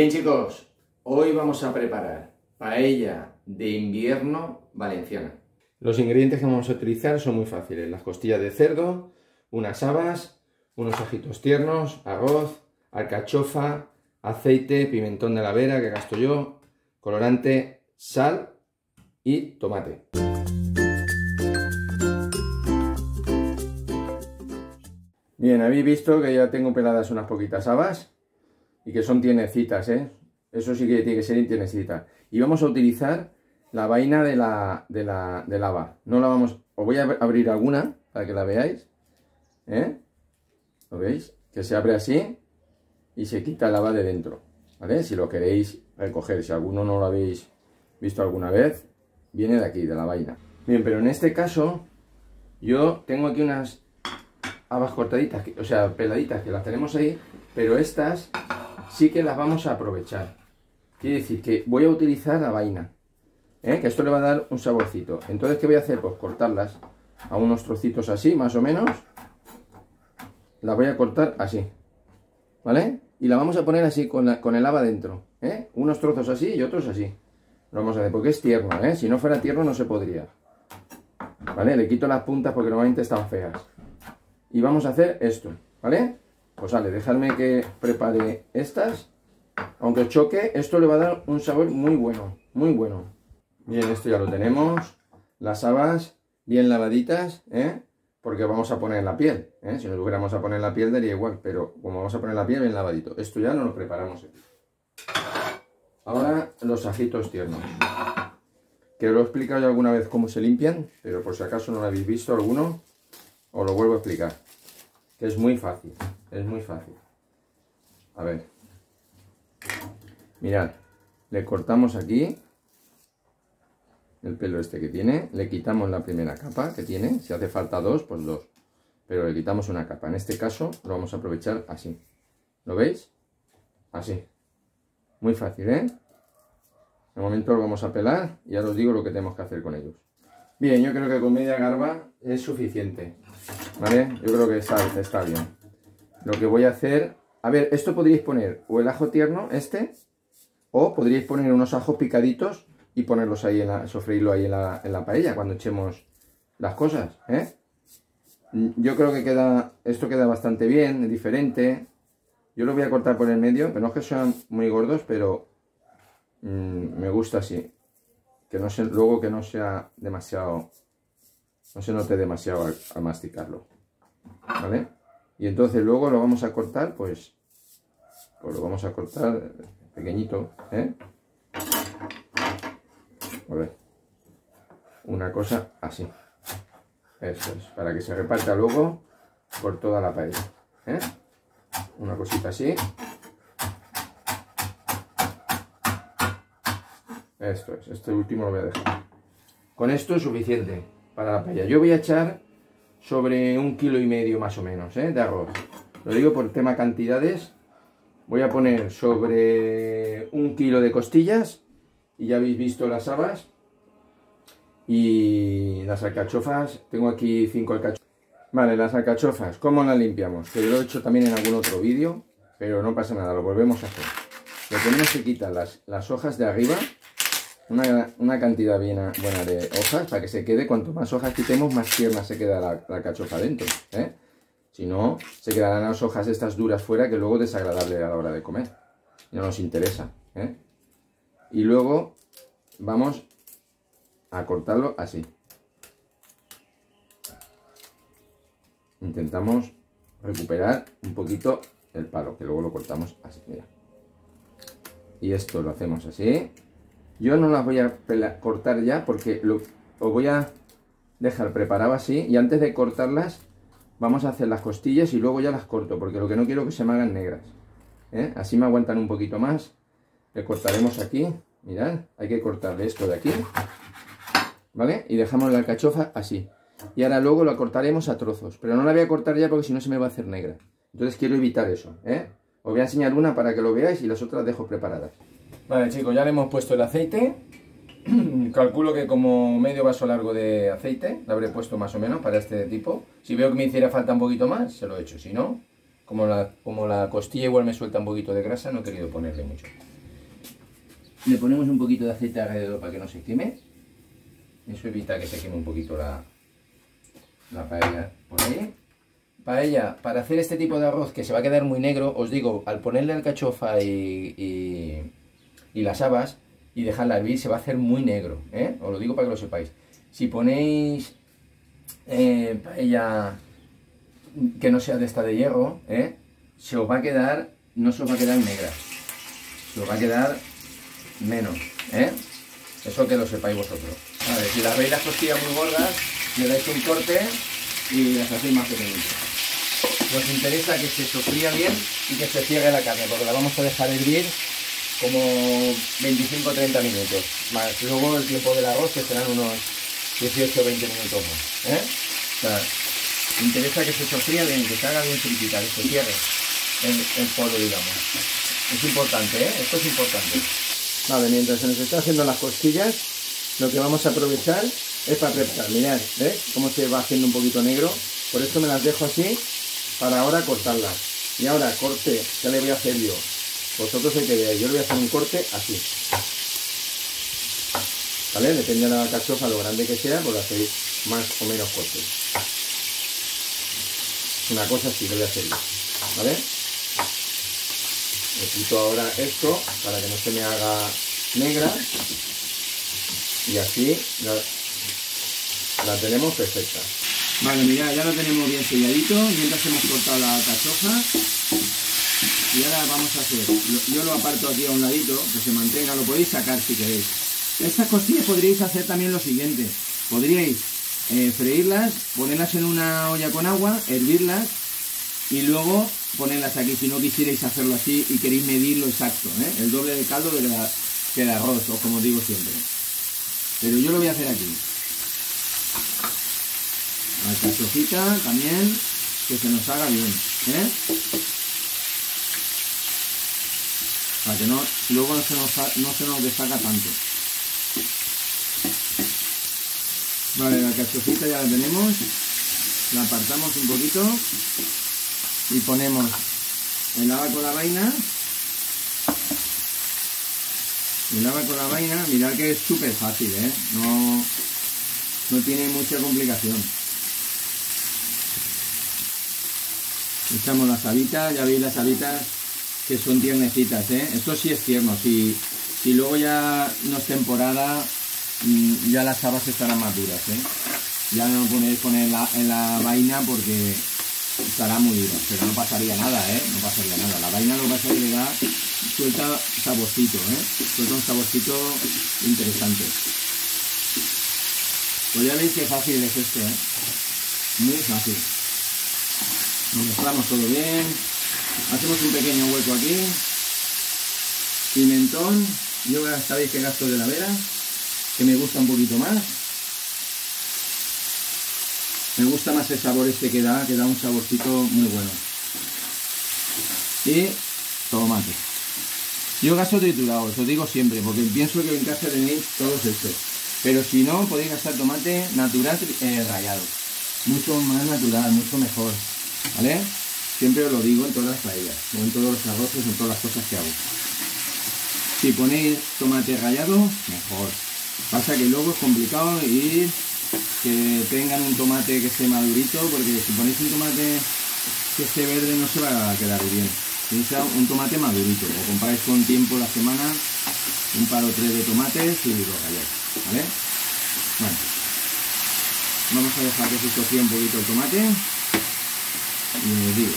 Bien chicos, hoy vamos a preparar paella de invierno valenciana. Los ingredientes que vamos a utilizar son muy fáciles. Las costillas de cerdo, unas habas, unos ajitos tiernos, arroz, alcachofa, aceite, pimentón de la vera que gasto yo, colorante, sal y tomate. Bien, habéis visto que ya tengo peladas unas poquitas habas y que son tienecitas, ¿eh? Eso sí que tiene que ser tienecitas. Y vamos a utilizar la vaina de la, de la, de lava. No la vamos... Os voy a abrir alguna para que la veáis. ¿Eh? ¿Lo veis? Que se abre así y se quita la lava de dentro. ¿Vale? Si lo queréis recoger, si alguno no lo habéis visto alguna vez, viene de aquí, de la vaina. Bien, pero en este caso, yo tengo aquí unas habas cortaditas, o sea, peladitas que las tenemos ahí, pero estas sí que las vamos a aprovechar. Quiere decir que voy a utilizar la vaina, ¿eh? que esto le va a dar un saborcito. Entonces, ¿qué voy a hacer? Pues cortarlas a unos trocitos así, más o menos. Las voy a cortar así, ¿vale? Y la vamos a poner así, con, el haba dentro, ¿eh? Unos trozos así y otros así. Lo vamos a hacer, porque es tierno, ¿eh? Si no fuera tierno no se podría. ¿Vale? Le quito las puntas porque normalmente están feas. Y vamos a hacer esto, ¿vale? Pues vale, dejadme que prepare estas. Aunque choque, esto le va a dar un sabor muy bueno, muy bueno. Bien, esto ya lo tenemos. Las habas bien lavaditas, ¿eh? Porque vamos a poner la piel, ¿eh? Si nos hubiéramos a poner la piel daría igual, pero como vamos a poner la piel bien lavadito. Esto ya no lo preparamos aquí. Ahora los ajitos tiernos. Que lo he explicado alguna vez cómo se limpian, pero por si acaso no lo habéis visto alguno, os lo vuelvo a explicar. Es muy fácil. Es muy fácil. A ver. Mirad. Le cortamos aquí el pelo este que tiene. Le quitamos la primera capa que tiene. Si hace falta dos, pues dos. Pero le quitamos una capa. En este caso lo vamos a aprovechar así. ¿Lo veis? Así. Muy fácil, ¿eh? De momento lo vamos a pelar y ya os digo lo que tenemos que hacer con ellos. Bien, yo creo que con media garba es suficiente. ¿Vale? Yo creo que está, está bien. Lo que voy a hacer... A ver, esto podríais poner o el ajo tierno, este, o podríais poner unos ajos picaditos y ponerlos ahí, en la, sofreírlo ahí en la, en la paella cuando echemos las cosas, ¿eh? Yo creo que queda, esto queda bastante bien, diferente. Yo lo voy a cortar por el medio, pero no es que sean muy gordos, pero mm, me gusta así. Que no se, luego que no sea demasiado, no se note demasiado al masticarlo. ¿Vale? Y entonces luego lo vamos a cortar, pues, pues lo vamos a cortar pequeñito, ¿eh? A ver. Una cosa así. Eso es, para que se reparta luego por toda la paella. ¿eh? Una cosita así. Esto es, este último lo voy a dejar. Con esto es suficiente para la paella. Yo voy a echar sobre un kilo y medio más o menos ¿eh? de arroz. Lo digo por tema cantidades. Voy a poner sobre un kilo de costillas y ya habéis visto las habas y las alcachofas. Tengo aquí cinco alcachofas. Vale, las alcachofas, ¿cómo las limpiamos? Que lo he hecho también en algún otro vídeo, pero no pasa nada, lo volvemos a hacer. Lo tenemos que quitar las, las hojas de arriba una, cantidad bien buena de hojas para que se quede, cuanto más hojas quitemos, más tierna se queda la, la cachofa dentro. ¿eh? Si no, se quedarán las hojas estas duras fuera que luego es desagradable a la hora de comer. No nos interesa. ¿eh? Y luego vamos a cortarlo así. Intentamos recuperar un poquito el palo, que luego lo cortamos así, mira. Y esto lo hacemos así. Yo no las voy a cortar ya porque os voy a dejar preparado así y antes de cortarlas vamos a hacer las costillas y luego ya las corto porque lo que no quiero es que se me hagan negras. ¿eh? Así me aguantan un poquito más. Le cortaremos aquí, mirad, hay que cortarle esto de aquí, ¿vale? Y dejamos la alcachofa así. Y ahora luego la cortaremos a trozos, pero no la voy a cortar ya porque si no se me va a hacer negra. Entonces quiero evitar eso, ¿eh? Os voy a enseñar una para que lo veáis y las otras dejo preparadas. Vale chicos, ya le hemos puesto el aceite. Calculo que como medio vaso largo de aceite, lo habré puesto más o menos para este tipo. Si veo que me hiciera falta un poquito más, se lo he hecho. Si no, como la, como la costilla igual me suelta un poquito de grasa, no he querido ponerle mucho. le ponemos un poquito de aceite alrededor para que no se queme. Eso evita que se queme un poquito la, la paella por ahí. Paella, para hacer este tipo de arroz que se va a quedar muy negro, os digo, al ponerle alcachofa y, y, y las habas y dejarla hervir, se va a hacer muy negro, ¿eh? Os lo digo para que lo sepáis. Si ponéis eh, paella que no sea de esta de hierro, ¿eh? se os va a quedar, no se os va a quedar negra, se os va a quedar menos, ¿eh? Eso que lo sepáis vosotros. si las veis las costillas muy gordas, le dais un corte y las hacéis más pequeñitas. Nos interesa que se sofría bien y que se cierre la carne, porque la vamos a dejar hervir como 25-30 minutos, más luego el tiempo del arroz que serán unos 18 20 minutos más. ¿eh? Interesa que se sofría bien, que se haga bien fritica, que se cierre el, el polvo, digamos. Es importante, ¿eh? Esto es importante. Vale, mientras se nos está haciendo las costillas, lo que vamos a aprovechar es para preparar. Mirad, ¿ves? Cómo se va haciendo un poquito negro. Por esto me las dejo así para ahora cortarlas. Y ahora corte, ya le voy a hacer yo. Vosotros hay que ver, yo le voy a hacer un corte así. ¿Vale? Depende de la cachofa, lo grande que sea, pues hacéis más o menos cortes. Una cosa así le voy a hacer yo. ¿Vale? Le quito ahora esto para que no se me haga negra. Y así la, la tenemos perfecta. Vale, mira, ya lo tenemos bien selladito, mientras hemos cortado la cachofa. Y ahora vamos a hacer, yo lo aparto aquí a un ladito, que se mantenga, lo podéis sacar si queréis. Estas costillas podríais hacer también lo siguiente, podríais eh, freírlas, ponerlas en una olla con agua, hervirlas y luego ponerlas aquí, si no quisierais hacerlo así y queréis medirlo exacto, ¿eh? el doble de caldo de la, que de arroz, o como digo siempre. Pero yo lo voy a hacer aquí. La también, que se nos haga bien. ¿eh? Para que no, luego no se nos, no se nos deshaga tanto. Vale, la cachofita ya la tenemos. La apartamos un poquito. Y ponemos el agua con la vaina. El agua con la vaina, mirad que es súper fácil, ¿eh? No, no tiene mucha complicación. Echamos las habitas, ya veis las habitas que son tiernecitas, ¿eh? Esto sí es tierno, si, si luego ya no es temporada, mm, ya las habas estarán más duras, ¿eh? Ya no podéis poner en la vaina porque estará muy duro, pero no pasaría nada, ¿eh? No pasaría nada. La vaina lo que pasa que le da, suelta saborcito, ¿eh? Suelta un saborcito interesante. Pues ya veis qué fácil es esto, ¿eh? Muy fácil. Nos mezclamos todo bien. Hacemos un pequeño hueco aquí. Pimentón. Yo ya sabéis que gasto de la vera, que me gusta un poquito más. Me gusta más el sabor este que da, que da un saborcito muy bueno. Y tomate. Yo gasto triturado, os lo digo siempre, porque pienso que en casa tenéis todos estos. Pero si no, podéis gastar tomate natural eh, rallado. Mucho más natural, mucho mejor. ¿Vale? Siempre os lo digo en todas las paellas, o en todos los arroces, en todas las cosas que hago. Si ponéis tomate rallado, mejor. Pasa que luego es complicado ir que tengan un tomate que esté madurito, porque si ponéis un tomate que esté verde no se va a quedar bien. Piensa un tomate madurito, o compráis con tiempo la semana un par o tres de tomates y lo rayáis, ¿vale? Bueno, vamos a dejar que se cocine un poquito el tomate y.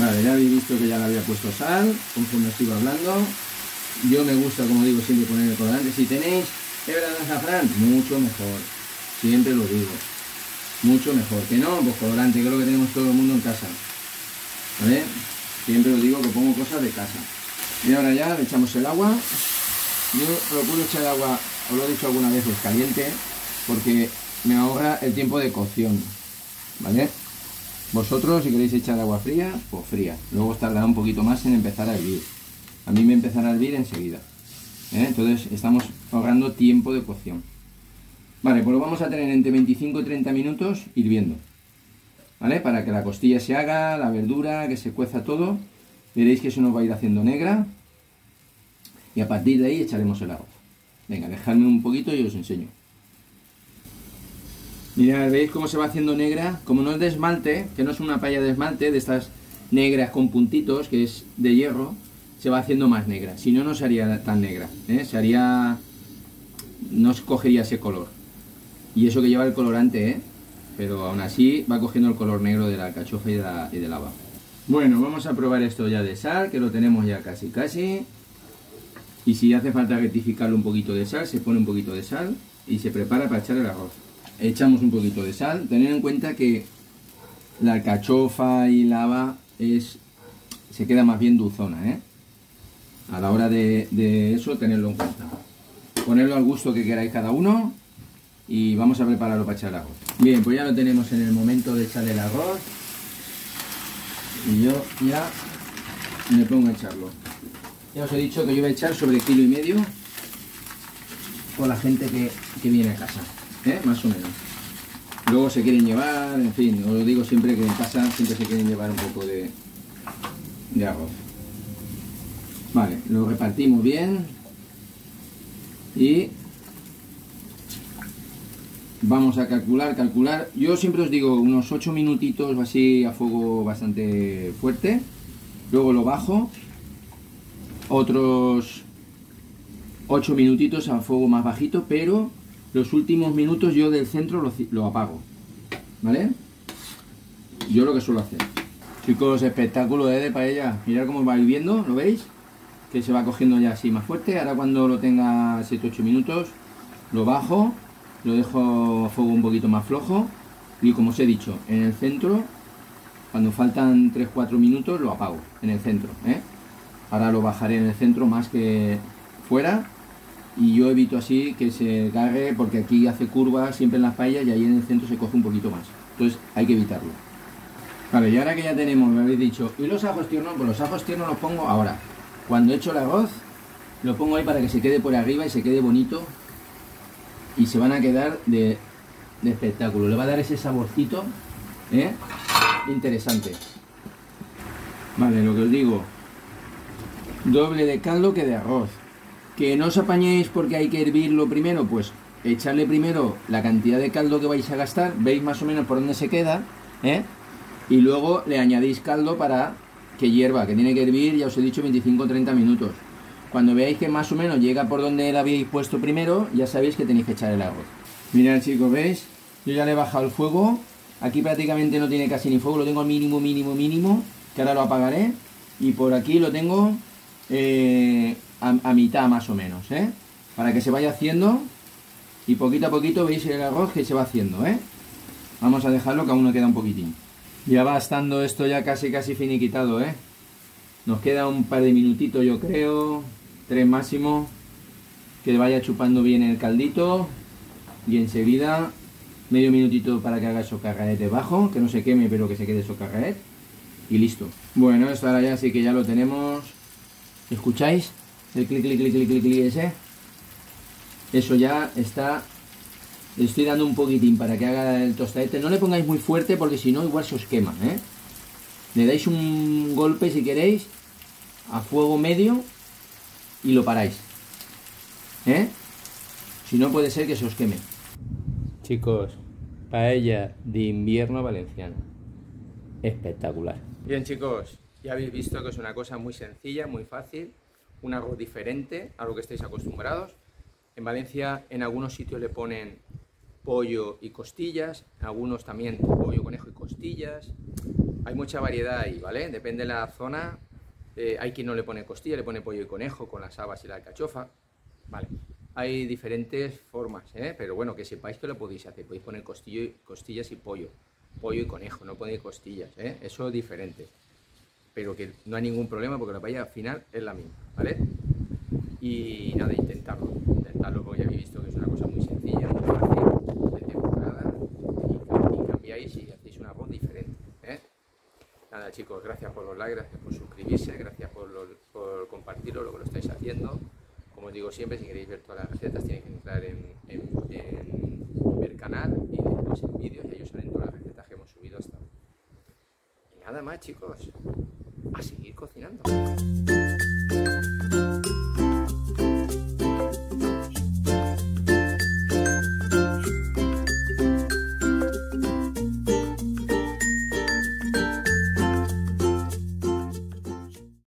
Vale, ya habéis visto que ya le había puesto sal, conforme estoy hablando. Yo me gusta, como digo, siempre poner el colorante. Si tenéis hebra de azafrán, mucho mejor. Siempre lo digo. Mucho mejor. Que no, pues colorante, lo que tenemos todo el mundo en casa. ¿Vale? Siempre lo digo que pongo cosas de casa. Y ahora ya le echamos el agua. Yo procuro echar agua, os lo he dicho alguna vez, es caliente, porque me ahorra el tiempo de cocción. ¿Vale? Vosotros, si queréis echar agua fría, pues fría. Luego tardará un poquito más en empezar a hervir. A mí me empezará a hervir enseguida. ¿eh? Entonces estamos ahorrando tiempo de cocción. Vale, pues lo vamos a tener entre 25 y 30 minutos hirviendo. ¿Vale? Para que la costilla se haga, la verdura, que se cueza todo. Veréis que eso nos va a ir haciendo negra. y a partir de ahí echaremos el arroz. Venga, dejadme un poquito y os enseño. Mirad, ¿veis cómo se va haciendo negra? Como no es de esmalte, que no es una palla de esmalte, de estas negras con puntitos, que es de hierro, se va haciendo más negra. Si no, no sería tan negra. ¿eh? Se haría... no cogería ese color. Y eso que lleva el colorante, ¿eh? Pero aún así va cogiendo el color negro de la cachofa y de la. Bueno, vamos a probar esto ya de sal, que lo tenemos ya casi casi. Y si hace falta rectificarle un poquito de sal, se pone un poquito de sal y se prepara para echar el arroz. Echamos un poquito de sal. Tener en cuenta que la cachofa y lava es se queda más bien dulzona, ¿eh? A la hora de, eso, tenerlo en cuenta. Ponerlo al gusto que queráis cada uno y vamos a prepararlo para echar arroz. Bien, pues ya lo tenemos en el momento de echar el arroz y yo ya me pongo a echarlo. Ya os he dicho que yo voy a echar sobre kilo y medio con la gente que, viene a casa, ¿eh? más o menos. Luego se quieren llevar, en fin, os lo digo siempre que en casa siempre se quieren llevar un poco de, de arroz. Vale, lo repartimos bien y vamos a calcular, calcular. Yo siempre os digo unos 8 minutitos así a fuego bastante fuerte. Luego lo bajo. Otros 8 minutitos a fuego más bajito, pero los últimos minutos yo del centro lo, apago. ¿Vale? Yo lo que suelo hacer. Chicos, espectáculo de paella. Mirad cómo va hirviendo, ¿lo veis? Que se va cogiendo ya así más fuerte. Ahora cuando lo tenga 7-8 minutos, lo bajo lo dejo a fuego un poquito más flojo y como os he dicho, en el centro, cuando faltan 3-4 minutos lo apago, en el centro. ¿eh? Ahora lo bajaré en el centro más que fuera y yo evito así que se cargue porque aquí hace curvas siempre en las paellas y ahí en el centro se coge un poquito más. Entonces hay que evitarlo. Vale, y ahora que ya tenemos, me habéis dicho, ¿y los ajos tiernos? Pues los ajos tiernos los pongo ahora. Cuando echo el arroz, lo pongo ahí para que se quede por arriba y se quede bonito y se van a quedar de, espectáculo. Le va a dar ese saborcito ¿eh? interesante. Vale, lo que os digo, doble de caldo que de arroz. Que no os apañéis porque hay que hervirlo primero, pues echarle primero la cantidad de caldo que vais a gastar, veis más o menos por dónde se queda, ¿eh? y luego le añadís caldo para que hierva, que tiene que hervir, ya os he dicho, 25-30 minutos. Cuando veáis que más o menos llega por donde la habéis puesto primero, ya sabéis que tenéis que echar el arroz. Mirad chicos, ¿veis? Yo ya le he bajado el fuego. Aquí prácticamente no tiene casi ni fuego, lo tengo mínimo, mínimo, mínimo, que ahora lo apagaré. Y por aquí lo tengo eh, a, mitad más o menos, ¿eh? Para que se vaya haciendo y poquito a poquito veis el arroz que se va haciendo, ¿eh? Vamos a dejarlo que aún nos queda un poquitín. Ya va estando esto ya casi casi finiquitado, ¿eh? Nos queda un par de minutitos yo creo, tres máximo, que vaya chupando bien el caldito y enseguida medio minutito para que haga socarraet debajo, que no se queme pero que se quede socarraet y listo. Bueno, esto ahora ya sí que ya lo tenemos. ¿Escucháis? El clic, clic, clic, clic, clic, clic ese. Eso ya está. Le estoy dando un poquitín para que haga el tostadete. No le pongáis muy fuerte porque si no igual se os quema, ¿eh? Le dais un golpe si queréis a fuego medio y lo paráis. ¿Eh? Si no puede ser que se os queme. Chicos, paella de invierno valenciano. Espectacular. Bien chicos, ya habéis visto que es una cosa muy sencilla, muy fácil, un arroz diferente a lo que estáis acostumbrados. En Valencia en algunos sitios le ponen pollo y costillas, algunos también pollo, conejo y costillas. Hay mucha variedad ahí, ¿vale? Depende de la zona, eh, hay quien no le pone costilla, le pone pollo y conejo con las habas y la alcachofa. Vale. Hay diferentes formas, ¿eh? pero bueno, que sepáis que lo podéis hacer. Podéis poner costillo, costillas y pollo. Pollo y conejo, no ponéis costillas. ¿eh? Eso es diferente. Pero que no hay ningún problema porque la paella al final es la misma, ¿vale? Y nada, intentarlo. Intentarlo porque ya habéis visto que es una cosa muy sencilla, muy fácil, de temporada. Y, cambiáis y hacéis un arroz diferente. Nada chicos, gracias por los likes, gracias por suscribirse, gracias por, compartirlo, lo que lo estáis haciendo. Como os digo siempre, si queréis ver todas las recetas tenéis que entrar en, el canal y después en vídeos y ahí os salen todas las recetas que hemos subido hasta ahora. Y nada más chicos, a seguir cocinando.